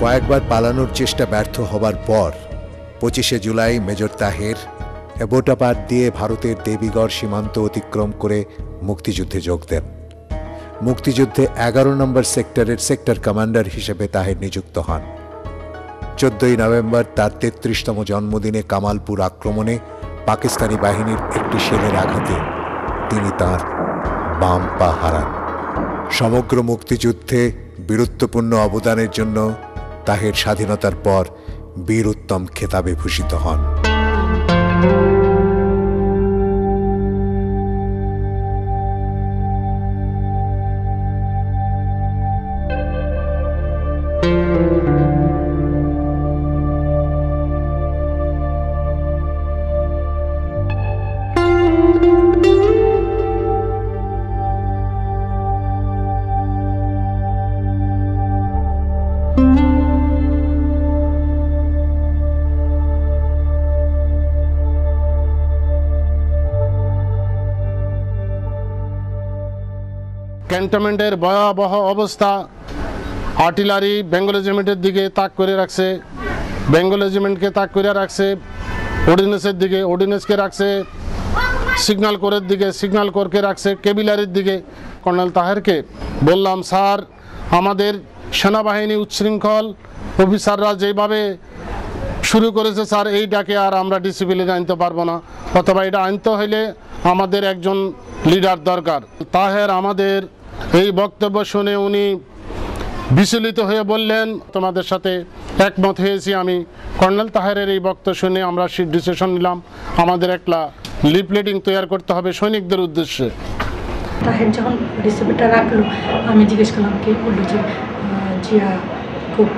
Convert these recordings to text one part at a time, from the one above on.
কয়েকবার পালানোর চেষ্টা ব্যর্থ হবার পর, পঁচিশে জুলাই মেজর তাহের বোটাপাট দিয়ে ভারতের দেবীগড় সীমান্ত অতিক্রম করে মুক্তিযুদ্ধে যোগ দেন। মুক্তিযুদ্ধে এগারো নম্বর সেক্টরের সেক্টর কমান্ডার হিসেবে তাহের নিযুক্ত হন। চোদ্দই নভেম্বর তার তেত্রিশতম জন্মদিনে কামালপুর আক্রমণে পাকিস্তানি বাহিনীর একটি শেলের আঘাতে তিনি তার বাম পা হারান। সমগ্র মুক্তিযুদ্ধে বীরত্বপূর্ণ অবদানের জন্য তাহের স্বাধীনতার পর বীর উত্তম খেতাবে ভূষিত হন। ক্যান্টনমেন্টের ভয়াবহ অবস্থা। আর্টিলারি বেঙ্গল রেজিমেন্টের দিকে তাক করে রাখছে। বেঙ্গল রেজিমেন্টকে তাক করে রাখছে। অর্ডিনেন্সের দিকে অর্ডিনেন্সকে রাখছে। সিগন্যাল কোরের দিকে, সিগনাল কোরকে রাখছে। কেবিলারির দিকে, কর্নেল তাহেরকে। বললাম, স্যার, আমাদের সেনাবাহিনী উচ্ছৃঙ্খল। অফিসাররা যেভাবে শুরু করেছে, স্যার, এই ডাকে আর আমরা ডিসিপ্লিন আনতে পারব না। অথবা এটা আনতে হইলে আমাদের একজন লিডার দরকার। তাহের আমাদের এই বক্তব্য শুনে উনি বিচলিত হয়ে বললেন তোমাদের সাথে একমত হয়েছি আমি। কর্নেল তাহেরের এই বক্তব্য শুনে আমরা ডিসিশন নিলাম আমাদের একটা লিফলেটিং তৈরি করতে হবে সৈনিকদের উদ্দেশ্যে। তাহের যখন রিসিপ্টটা রাখল আমি জিজ্ঞেস করলাম কি বলল যে জিয়া খুব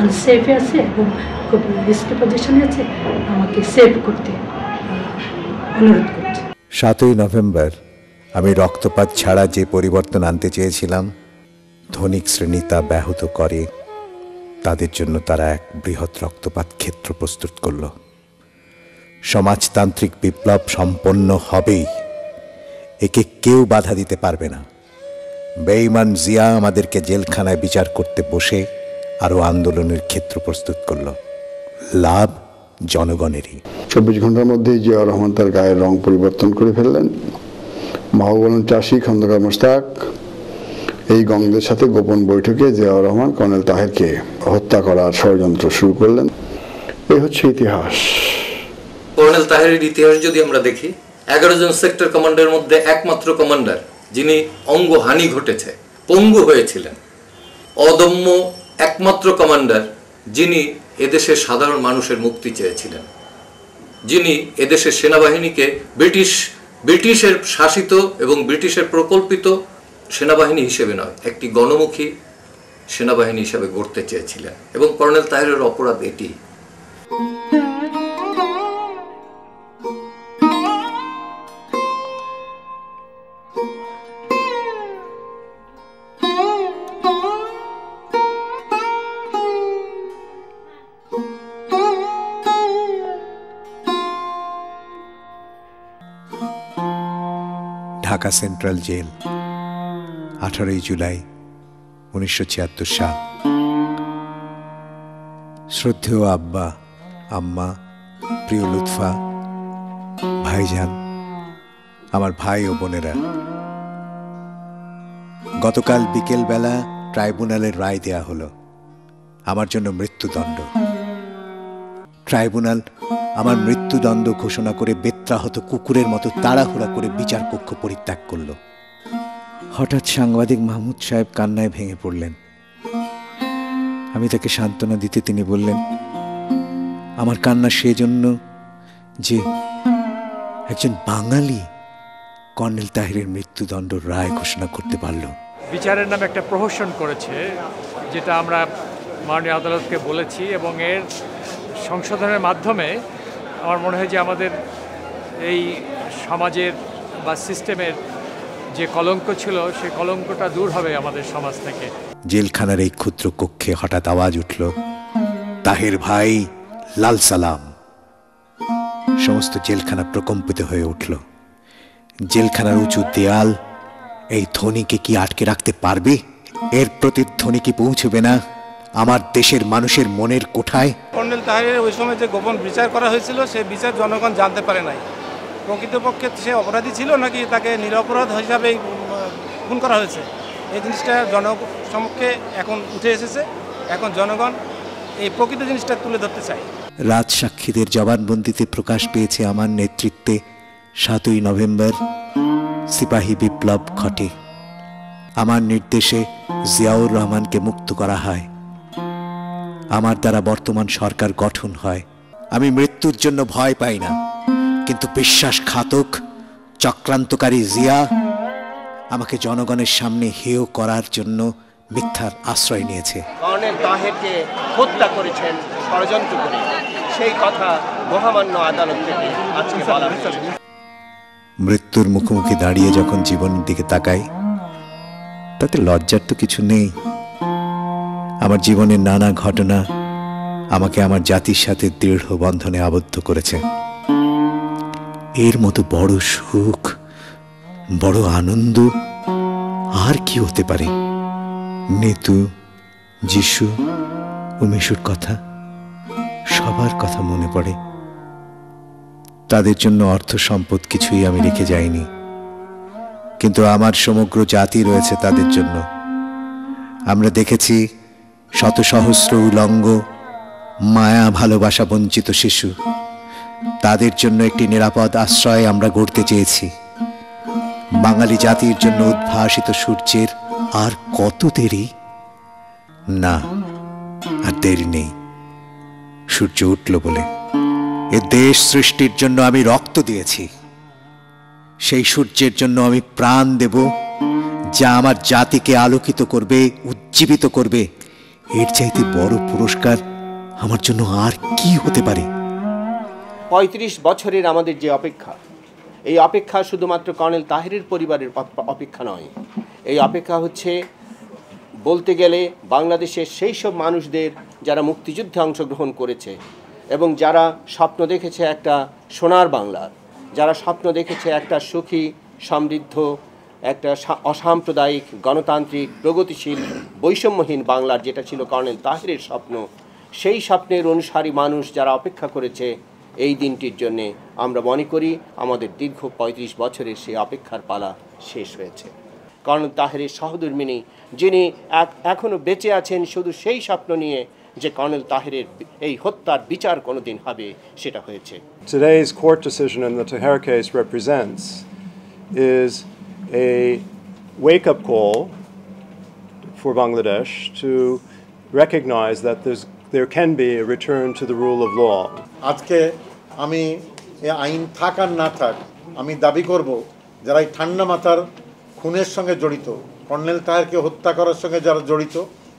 আনসেফে আছে এবং খুব রিস্কি পজিশনে আছে আমাকে সেভ করতে অনুরোধ করছে। সাতই নভেম্বর আমি রক্তপাত ছাড়া যে পরিবর্তন আনতে চেয়েছিলাম, ধনিক শ্রেণি তা ব্যাহত করে। তাদের জন্য তারা এক বৃহৎ রক্তপাত ক্ষেত্র প্রস্তুত করল। সমাজতান্ত্রিক বিপ্লব সম্পন্ন হবেই। একে কেউ বাধা দিতে পারবে না। বেঈমান জিয়া আমাদেরকে জেলখানায় বিচার করতে বসে আরও আন্দোলনের ক্ষেত্র প্রস্তুত করল। লাভ জনগণেরই। চব্বিশ ঘণ্টার মধ্যেই জিয়া রহমান তার গায়ের রং পরিবর্তন করে ফেললেন। মাহবুবন চাষি, খন্দকার মোস্তাক এই গঙ্গদের সাথে গোপন বৈঠকে জিয়াউর রহমান, কর্নেল তাহেরকে হত্যা করার ষড়যন্ত্র শুরু করলেন। এই হচ্ছে ইতিহাস। কর্নেল তাহেরের ইতিহাস যদি আমরা দেখি, এগারো জন সেক্টর কমান্ডারের মধ্যে একমাত্র কমান্ডার, যিনি অঙ্গহানি ঘটেছে, পঙ্গু হয়েছিলেন। অদম্য একমাত্র কমান্ডার, যিনি এদেশের সাধারণ মানুষের মুক্তি চেয়েছিলেন। যিনি এদেশের সেনাবাহিনীকে ব্রিটিশ ব্রিটিশের শাসিত এবং ব্রিটিশের প্রকল্পিত সেনাবাহিনী হিসেবে নয়, একটি গণমুখী সেনাবাহিনী হিসেবে গড়তে চেয়েছিলেন এবং কর্নেল তাহেরের অপরাধ এটি ঢাকা সেন্ট্রাল জেল, আঠারোই জুলাই, উনিশশো ছিয়াত্তর সাল। শ্রদ্ধেয় আব্বা, আম্মা, প্রিয় লুৎফা, ভাইজান, আমার ভাই ও বোনেরা, গতকাল বিকেলবেলা ট্রাইব্যুনালের রায় দেয়া হলো। আমার জন্য মৃত্যুদণ্ড। ট্রাইব্যুনাল আমার মৃত্যুদণ্ড ঘোষণা করে বেত্রাহত কুকুরের মতো তাড়াহুড়া করে বিচার কক্ষ পরিত্যাগ করল। হঠাৎ সাংবাদিক মাহমুদ সাহেব কান্নায় ভেঙে পড়লেন। আমি তাকে সান্ত্বনা দিতে তিনি বললেন, আমার কান্না সেজন্য যে একজন বাঙালি কর্নেল তাহিরের মৃত্যুদণ্ড রায় ঘোষণা করতে পারল। বিচারের নামে একটা প্রহসন করেছে, যেটা আমরা মাননীয় আদালতকে বলেছি, এবং এর সংশোধনের মাধ্যমে আমার মনে হয় যে আমাদের এই সমাজের বা সিস্টেমের যে কলঙ্ক ছিল, সে কলঙ্কটা দূর হবে আমাদের সমাজ থেকে। জেলখানার এই ক্ষুদ্র কক্ষে হঠাৎ আওয়াজ উঠল, তাহের ভাই, লাল সালাম। সমস্ত জেলখানা প্রকম্পিত হয়ে উঠল। জেলখানার উঁচু দেয়াল, এই ধ্বনিকে কি আটকে রাখতে পারবে? এর প্রতি প্রতিধ্বনি কি পৌঁছবে না? আমার দেশের মানুষের মনের কোঠায়। কর্নেল তাহারের ওই সময় যে গোপন বিচার করা হয়েছিল সে বিচার জনগণ জানতে পারে নাই। প্রকৃতপক্ষে সে অপরাধী ছিল নাকি তাকে নিরপরাধ হিসাবে খুন করা হয়েছে? এই জিনিসটা জনসমক্ষে এখন উঠে এসেছে। এখন জনগণ এই প্রকৃত জিনিসটা তুলে ধরতে চায়। রাজ সাক্ষীদের জবানবন্দিতে প্রকাশ পেয়েছে আমার নেতৃত্বে সাতই নভেম্বর সিপাহী বিপ্লব ঘটে। আমার নির্দেশে জিয়াউর রহমানকে মুক্ত করা হয়। আমার দ্বারা বর্তমান সরকার গঠন হয়। আমি মৃত্যুর জন্য ভয় পাই না। কিন্তু বিশ্বাসঘাতক চক্রান্তকারী জিয়া আমাকে জনগণের সামনে হেয় করার জন্য মিথ্যার আশ্রয় নিয়েছে। কর্নেল তাহেরকে হত্যা করেছেন ষড়যন্ত্র করে। সেই কথা মহামান্য আদালত থেকে আজকে বলা মৃত্যুর মুখোমুখি দাঁড়িয়ে যখন জীবনের দিকে তাকাই তাতে লজ্জার তো কিছু নেই। আমার জীবনের নানা ঘটনা আমাকে আমার জাতির সাথে দৃঢ় বন্ধনে আবদ্ধ করেছে। এর মতো বড় সুখ, বড় আনন্দ আর কি হতে পারে? নেতু, যিশু ও মিশুর কথা সবার কথা মনে পড়ে। তাদের জন্য অর্থ সম্পদ কিছুই আমি রেখে যাইনি। কিন্তু আমার সমগ্র জাতি রয়েছে তাদের জন্য। আমরা দেখেছি শত সহস্র উলঙ্গ, মায়া ভালোবাসা বঞ্চিত শিশু। তাদের জন্য একটি নিরাপদ আশ্রয় আমরা গড়তে চেয়েছি। বাঙালি জাতির জন্য উদ্ভাসিত সূর্যের আর কত দেরি? না, আর দেরি নেই। সূর্য উঠল বলে, এ দেশ সৃষ্টির জন্য আমি রক্ত দিয়েছি। সেই সূর্যের জন্য আমি প্রাণ দেব, যা আমার জাতিকে আলোকিত করবে, উজ্জীবিত করবে এর চাইতে বড় পুরস্কার আমার জন্য আর কি হতে পারে? পঁয়ত্রিশ বছরের আমাদের যে অপেক্ষা, এই অপেক্ষা শুধুমাত্র কর্নেল তাহেরের পরিবারের অপেক্ষা নয়। এই অপেক্ষা হচ্ছে বলতে গেলে বাংলাদেশের সেই সব মানুষদের যারা মুক্তিযুদ্ধে অংশগ্রহণ করেছে এবং যারা স্বপ্ন দেখেছে একটা সোনার বাংলার যারা স্বপ্ন দেখেছে একটা সুখী, সমৃদ্ধ একটা অসাম্প্রদায়িক, গণতান্ত্রিক, প্রগতিশীল, বৈষম্যহীন বাংলার যেটা ছিল কর্নেল তাহেরের স্বপ্ন, সেই স্বপ্নের অনুসারী মানুষ যারা অপেক্ষা করেছে এই দিনটির জন্যে, আমরা মনে করি আমাদের দীর্ঘ পঁয়ত্রিশ বছরের সেই অপেক্ষার পালা শেষ হয়েছে। কর্নেল তাহেরের সহধর্মিনী, যিনি এক- এখনও বেঁচে আছেন, শুধু সেই স্বপ্ন নিয়ে যে কর্নেল তাহেরের এই হত্যার বিচার কোনোদিন হবে, সেটা হয়েছে। Is a wake up call for Bangladesh to recognize that there's, there can be a return to the rule of law. আজকে আমি এ আইন থাক আর না থাক আমি দাবি করব যারা এই ঠান্ডা মাথার খুনের সঙ্গে জড়িত কর্নেল তাহেরকে হত্যা করার সঙ্গে যারা জড়িত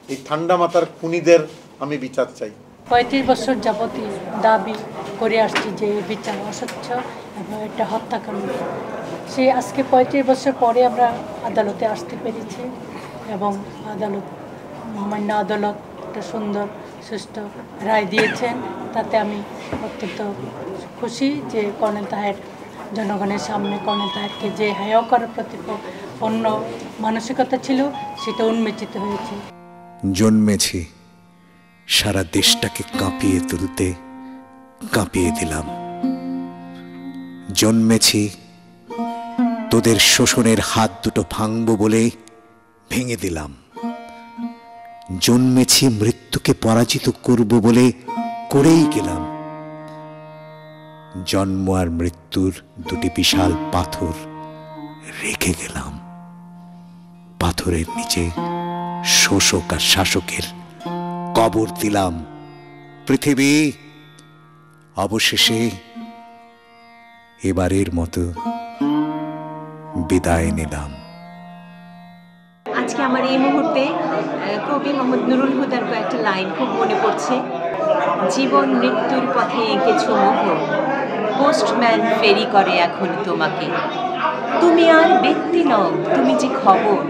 এই ঠান্ডা মাথার খুনিদের আমি বিচার চাই পঁয়ত্রিশ বছর যাবতীয় দাবি করে আসছি যে বিচার অস্বচ্ছ এবং এটা হত্যাকাণ্ড। সেই আজকে পঁয়ত্রিশ বছর পরে আমরা আদালতে আসতে পেরেছি এবং আদালত মহামান্য আদালত একটা সুন্দর, সুষ্ঠু রায় দিয়েছেন। তাতে আমি অত্যন্ত খুশি যে কর্নেল তাহের জনগণের সামনে, কর্নেল তাহেরকে যে হেয় করার প্রতিপন্ন মানসিকতা ছিল, সেটা উন্মেচিত হয়েছে। জন্মেছি। সারা দেশটাকে কাঁপিয়ে তুলতে কাঁপিয়ে দিলাম। জন্মেছি তোদের শোষণের হাত দুটো ভাঙব বলে ভেঙে দিলাম। জন্মেছি মৃত্যুকে পরাজিত করব বলে করেই গেলাম। জন্ম আর মৃত্যুর দুটি বিশাল পাথর রেখে গেলাম। পাথরের নিচে শোষক আর শাসকের কবর দিলাম। পৃথিবী অবশেষে এবারের মতো বিদায় নিলাম। আজকে আমার এই মুহূর্তে কবি মোহাম্মদ নুরুল হুদার কয়েকটা লাইন খুব মনে পড়ছে। জীবন মৃত্যুর পথে এঁকেছ মোহ, পোস্টম্যান ফেরি করে এখন তোমাকে। তুমি আর ব্যক্তি নও, তুমি যে খবর।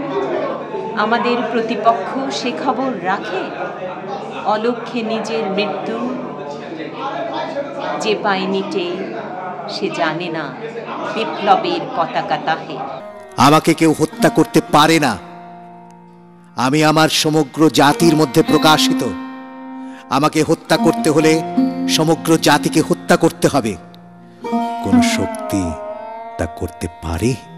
আমাদের প্রতিপক্ষ সে খবর রাখে? অলক্ষ্যে নিজের মৃত্যু যে পায়নি টের, সে জানে না বিপ্লবের পতাকা তাহে। আমাকে কেউ হত্যা করতে পারে না। আমি আমার সমগ্র জাতির মধ্যে প্রকাশিত। আমাকে হত্যা করতে হলে সমগ্র জাতিকে হত্যা করতে হবে। কোন শক্তি তা করতে পারে?